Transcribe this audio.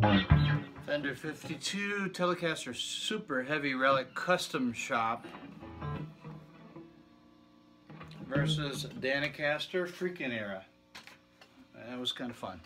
Fender 52 Telecaster Super Heavy Relic Custom Shop versus Danicaster Freaking Era. That was kind of fun.